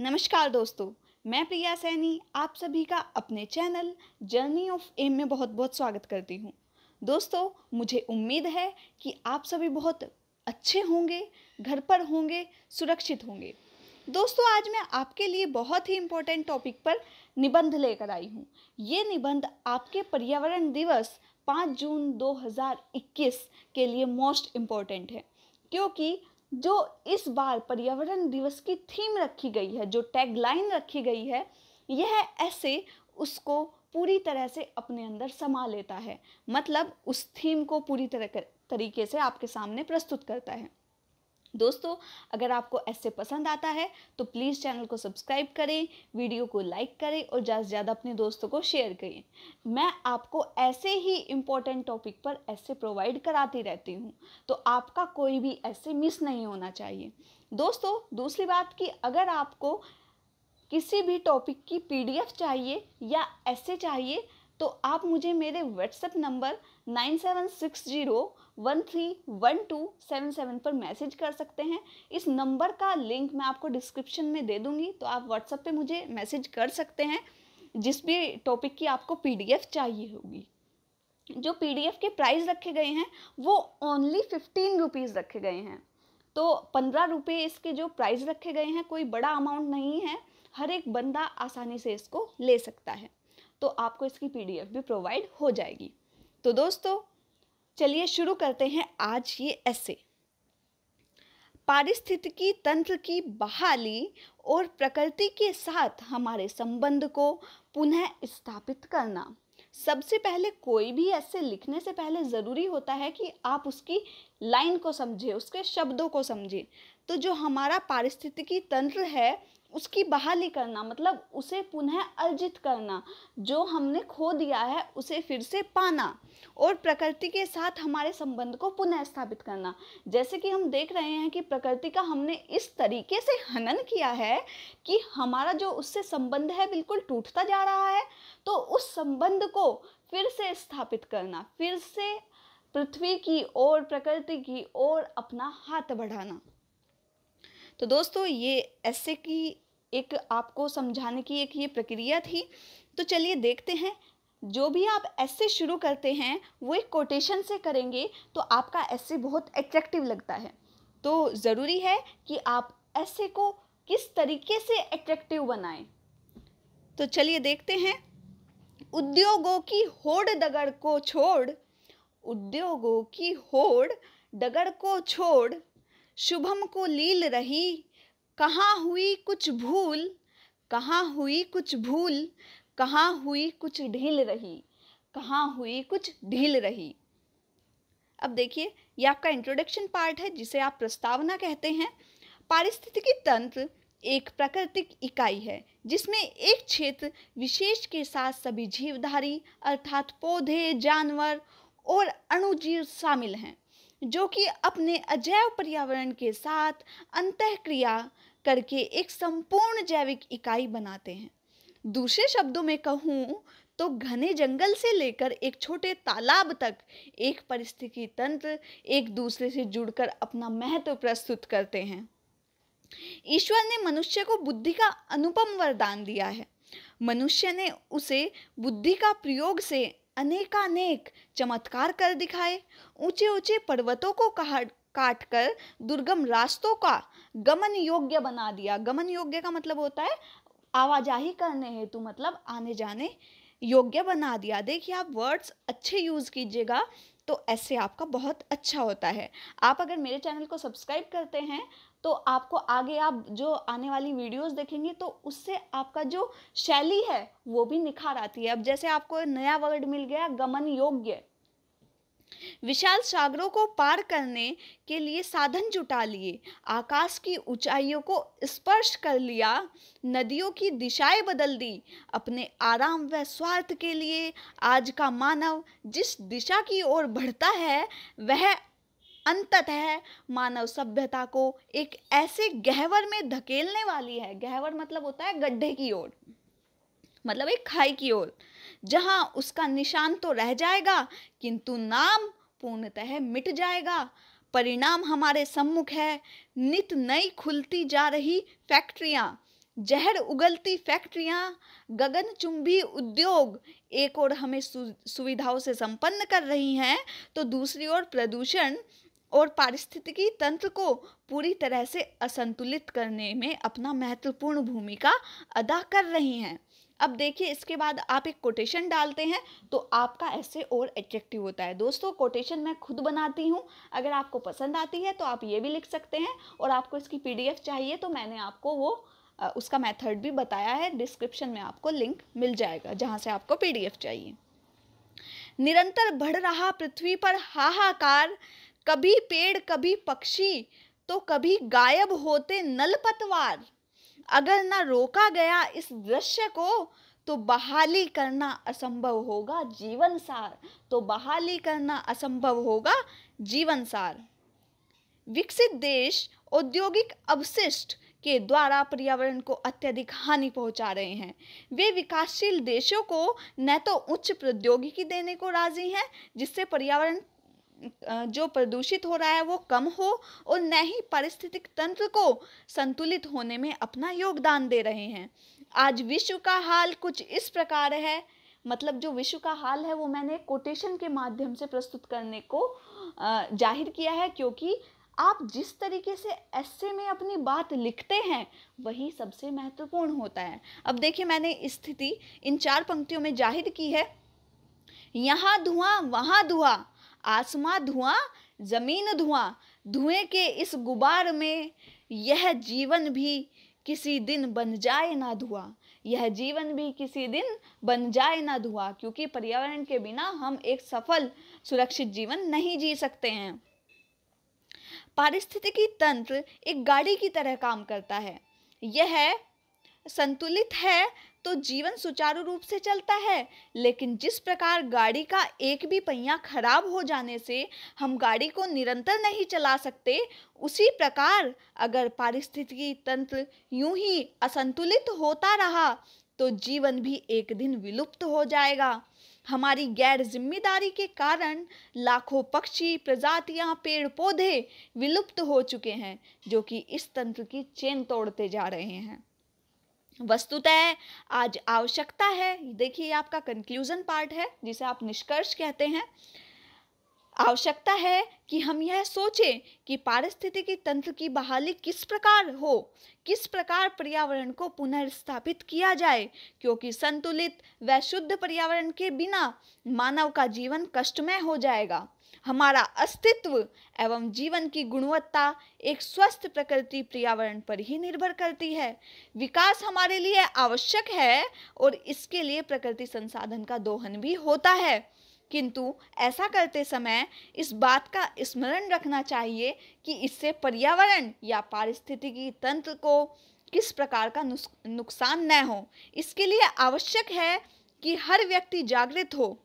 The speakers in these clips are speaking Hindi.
नमस्कार दोस्तों, मैं प्रिया सैनी, आप सभी का अपने चैनल जर्नी ऑफ़ एम में बहुत बहुत स्वागत करती हूँ। दोस्तों, मुझे उम्मीद है कि आप सभी बहुत अच्छे होंगे, घर पर होंगे, सुरक्षित होंगे। दोस्तों, आज मैं आपके लिए बहुत ही इम्पोर्टेंट टॉपिक पर निबंध लेकर आई हूँ। ये निबंध आपके पर्यावरण दिवस 5 जून 2021 के लिए मोस्ट इम्पोर्टेंट है, क्योंकि जो इस बार पर्यावरण दिवस की थीम रखी गई है, जो टैगलाइन रखी गई है, यह ऐसे उसको पूरी तरह से अपने अंदर समा लेता है। मतलब उस थीम को पूरी तरह तरीके से आपके सामने प्रस्तुत करता है। दोस्तों, अगर आपको ऐसे पसंद आता है तो प्लीज़ चैनल को सब्सक्राइब करें, वीडियो को लाइक करें और ज़्यादा से ज़्यादा अपने दोस्तों को शेयर करें। मैं आपको ऐसे ही इम्पोर्टेंट टॉपिक पर ऐसे प्रोवाइड कराती रहती हूँ तो आपका कोई भी ऐसे मिस नहीं होना चाहिए। दोस्तों, दूसरी बात कि अगर आपको किसी भी टॉपिक की पीडीएफ चाहिए या ऐसे चाहिए तो आप मुझे मेरे WhatsApp number nine seven six zero one three one two seven seven पर मैसेज कर सकते हैं। इस नंबर का लिंक मैं आपको डिस्क्रिप्शन में दे दूँगी तो आप व्हाट्सएप पे मुझे मैसेज कर सकते हैं, जिस भी टॉपिक की आपको पीडीएफ चाहिए होगी। जो पीडीएफ के प्राइस रखे गए हैं, वो ओनली फिफ्टीन रुपीज़ रखे गए हैं। तो पंद्रह रुपये इसके जो प्राइस रखे गए हैं, कोई बड़ा अमाउंट नहीं है, हर एक बंदा आसानी से इसको ले सकता है। तो आपको इसकी पीडीएफ भी प्रोवाइड हो जाएगी। तो दोस्तों चलिए शुरू करते हैं आज ये ऐसे पारिस्थितिकी तंत्र की बहाली और प्रकृति के साथ हमारे संबंध को पुनः स्थापित करना. सबसे पहले कोई भी ऐसे लिखने से पहले ज़रूरी होता है कि आप उसकी लाइन को समझें, उसके शब्दों को समझें. तो जो हमारा पारिस्थितिकी तंत्र है उसकी बहाली करना मतलब उसे पुनः अर्जित करना, जो हमने खो दिया है, उसे फिर से पाना और प्रकृति के साथ हमारे संबंध को पुनः स्थापित करना। जैसे कि हम देख रहे हैं कि प्रकृति का हमने इस तरीके से हनन किया है कि हमारा जो उससे संबंध है बिल्कुल टूटता जा रहा है तो उस संबंध को फिर से स्थापित करना, फिर से पृथ्वी की ओर प्रकृति की ओर अपना हाथ बढ़ाना। तो दोस्तों, ये ऐसे की एक आपको समझाने की एक ये प्रक्रिया थी। तो चलिए देखते हैं। जो भी आप ऐसे शुरू करते हैं, वो एक कोटेशन से करेंगे तो आपका ऐसे बहुत एट्रैक्टिव लगता है। तो ज़रूरी है कि आप ऐसे को किस तरीके से एट्रैक्टिव बनाएँ। तो चलिए देखते हैं। उद्योगों की होड़ दगड़ को छोड़, उद्योगों की होड़ डगर को छोड़ शुभम को लील रही, कहाँ हुई कुछ भूल, कहाँ हुई कुछ भूल, कहाँ हुई कुछ ढील रही, कहाँ हुई कुछ ढील रही। अब देखिए, ये आपका इंट्रोडक्शन पार्ट है, जिसे आप प्रस्तावना कहते हैं। पारिस्थितिकी तंत्र एक प्राकृतिक इकाई है, जिसमें एक क्षेत्र विशेष के साथ सभी जीवधारी, अर्थात पौधे, जानवर और अणुजीव शामिल हैं। जो कि अपने अजैव पर्यावरण के साथ अंतःक्रिया करके एक संपूर्ण जैविक इकाई बनाते हैं। दूसरे शब्दों में कहूँ तो घने जंगल से लेकर एक छोटे तालाब तक एक परिस्थिति तंत्र एक दूसरे से जुड़कर अपना महत्व प्रस्तुत करते हैं। ईश्वर ने मनुष्य को बुद्धि का अनुपम वरदान दिया है। मनुष्य ने उसे बुद्धि का प्रयोग से अनेकानेक चमत्कार कर दिखाए। ऊँचे ऊँचे पर्वतों को काट कर दुर्गम रास्तों का गमन योग्य बना दिया। गमन योग्य का मतलब होता है, आवाजाही करने हेतु मतलब आने जाने योग्य बना दिया। देखिए, आप वर्ड्स अच्छे यूज़ कीजिएगा तो ऐसे आपका बहुत अच्छा होता है। आप अगर मेरे चैनल को सब्सक्राइब करते हैं तो आपको आगे आप जो आने वाली वीडियोस देखेंगे तो उससे आपका जो शैली है, वो भी निखार आती है। अब जैसे आपको नया वर्ड मिल गया, गमन योग्य। विशाल सागरों को पार करने के लिए साधन जुटा लिए, आकाश की ऊंचाइयों को स्पर्श कर लिया, नदियों की दिशाएँ बदल दी, अपने आराम व स्वार्थ के लिए आज का मानव जिस दिशा की ओर बढ़ता है, वह अंततः मानव सभ्यता को एक ऐसे गहवर में धकेलने वाली है। गहवर मतलब होता है गड्ढे की ओर मतलब एक खाई की ओर, जहाँ उसका निशान तो रह जाएगा, किंतु नाम पूर्णतः मिट जाएगा। परिणाम हमारे सम्मुख है। नित नई खुलती जा रही फैक्ट्रियाँ, जहर उगलती फैक्ट्रियाँ गगनचुंबी उद्योग, एक और हमें सुविधाओं से संपन्न कर रही हैं तो दूसरी ओर प्रदूषण और पारिस्थितिकी तंत्र को पूरी तरह से असंतुलित करने में अपना महत्वपूर्ण भूमिका अदा कर रही हैं। अब देखिए, इसके बाद आप एक कोटेशन डालते हैं तो आपका ऐसे और अट्रैक्टिव होता है। दोस्तों कोटेशन मैं खुद बनाती हूँ। अगर आपको पसंद आती है तो आप ये भी लिख सकते हैं। और आपको इसकी पीडीएफ चाहिए तो मैंने आपको वो उसका मेथड भी बताया है। डिस्क्रिप्शन में आपको लिंक मिल जाएगा, जहाँ से आपको पीडीएफ चाहिए। निरंतर बढ़ रहा पृथ्वी पर हाहाकार कभी पेड़, कभी पक्षी तो कभी गायब होते नलपतवार। अगर ना रोका गया इस दृश्य को तो बहाली करना असंभव होगा जीवन सार तो बहाली करना असंभव होगा जीवन सार विकसित देश औद्योगिक अवशिष्ट के द्वारा पर्यावरण को अत्यधिक हानि पहुँचा रहे हैं। वे विकासशील देशों को न तो उच्च प्रौद्योगिकी देने को राज़ी हैं, जिससे पर्यावरण जो प्रदूषित हो रहा है वो कम हो और न ही पारिस्थितिक तंत्र को संतुलित होने में अपना योगदान दे रहे हैं। आज विश्व का हाल कुछ इस प्रकार है। मतलब जो विश्व का हाल है वो मैंने कोटेशन के माध्यम से प्रस्तुत करने को ज़ाहिर किया है क्योंकि आप जिस तरीके से ऐसे में अपनी बात लिखते हैं, वही सबसे महत्वपूर्ण होता है। अब देखिए मैंने स्थिति इन चार पंक्तियों में ज़ाहिर की है। यहाँ धुआँ, वहाँ धुआँ आसमां धुआँ, ज़मीन धुआँ, धुएँ के इस गुबार में यह जीवन भी किसी दिन बन जाए ना धुआँ। यह जीवन भी किसी दिन बन जाए ना धुआँ, क्योंकि पर्यावरण के बिना हम एक सफल, सुरक्षित जीवन नहीं जी सकते हैं। पारिस्थितिकी तंत्र एक गाड़ी की तरह काम करता है। यह संतुलित है तो जीवन सुचारू रूप से चलता है। लेकिन जिस प्रकार गाड़ी का एक भी पहिया खराब हो जाने से हम गाड़ी को निरंतर नहीं चला सकते, उसी प्रकार अगर पारिस्थितिकी तंत्र यूँ ही असंतुलित होता रहा तो जीवन भी एक दिन विलुप्त हो जाएगा। हमारी गैर ज़िम्मेदारी के कारण लाखों पक्षी, प्रजातियाँ पेड़ पौधे विलुप्त हो चुके हैं, जो कि इस तंत्र की चेन तोड़ते जा रहे हैं। वस्तुतः आज आवश्यकता है। देखिए आपका कंक्लूजन पार्ट है, जिसे आप निष्कर्ष कहते हैं। आवश्यकता है कि हम यह सोचें कि पारिस्थितिकी तंत्र की बहाली किस प्रकार हो, किस प्रकार पर्यावरण को पुनर्स्थापित किया जाए, क्योंकि संतुलित व शुद्ध पर्यावरण के बिना मानव का जीवन कष्टमय हो जाएगा। हमारा अस्तित्व एवं जीवन की गुणवत्ता एक स्वस्थ प्रकृति पर्यावरण पर ही निर्भर करती है। विकास हमारे लिए आवश्यक है और इसके लिए प्रकृति संसाधन का दोहन भी होता है। किंतु ऐसा करते समय इस बात का स्मरण रखना चाहिए कि इससे पर्यावरण या पारिस्थितिकी तंत्र को किस प्रकार का नुकसान न हो। इसके लिए आवश्यक है कि हर व्यक्ति जागृत हो।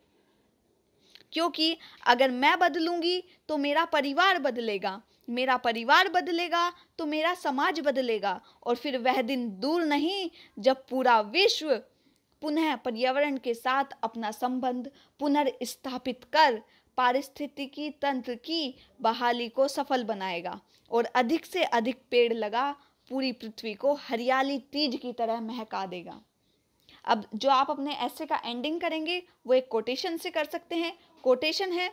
क्योंकि अगर मैं बदलूँगी तो मेरा परिवार बदलेगा, मेरा परिवार बदलेगा तो मेरा समाज बदलेगा और फिर वह दिन दूर नहीं जब पूरा विश्व पुनः पर्यावरण के साथ अपना संबंध पुनर्स्थापित कर पारिस्थितिकी तंत्र की बहाली को सफल बनाएगा और अधिक से अधिक पेड़ लगा पूरी पृथ्वी को हरियाली तीज की तरह महका देगा। अब जो आप अपने ऐसे का एंडिंग करेंगे, वो एक कोटेशन से कर सकते हैं कोटेशन है,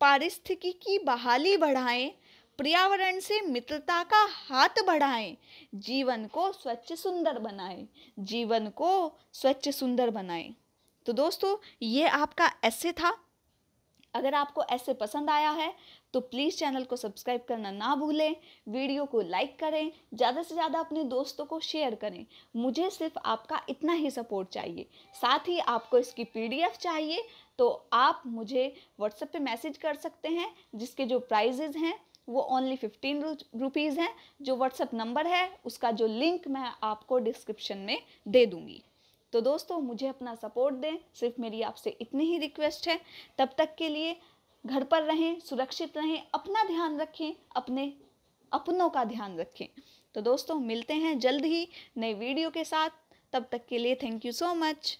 पारिस्थितिकी की बहाली बढ़ाएँ, पर्यावरण से मित्रता का हाथ बढ़ाएँ, जीवन को स्वच्छ सुंदर बनाएँ, जीवन को स्वच्छ सुंदर बनाएँ। तो दोस्तों, ये आपका ऐसे था। अगर आपको ऐसे पसंद आया है तो प्लीज़ चैनल को सब्सक्राइब करना ना भूलें वीडियो को लाइक करें, ज़्यादा से ज़्यादा अपने दोस्तों को शेयर करें। मुझे सिर्फ़ आपका इतना ही सपोर्ट चाहिए। साथ ही आपको इसकी पीडीएफ चाहिए तो आप मुझे व्हाट्सएप पे मैसेज कर सकते हैं, जिसके जो प्राइजेज़ हैं, वो ओनली फिफ्टीन रुपीज़ हैं। जो व्हाट्सएप नंबर है, उसका जो लिंक मैं आपको डिस्क्रिप्शन में दे दूँगी। तो दोस्तों, मुझे अपना सपोर्ट दें। सिर्फ़ मेरी आपसे इतनी ही रिक्वेस्ट है। तब तक के लिए घर पर रहें, सुरक्षित रहें, अपना ध्यान रखें, अपने अपनों का ध्यान रखें। तो दोस्तों, मिलते हैं जल्द ही नए वीडियो के साथ। तब तक के लिए थैंक यू सो मच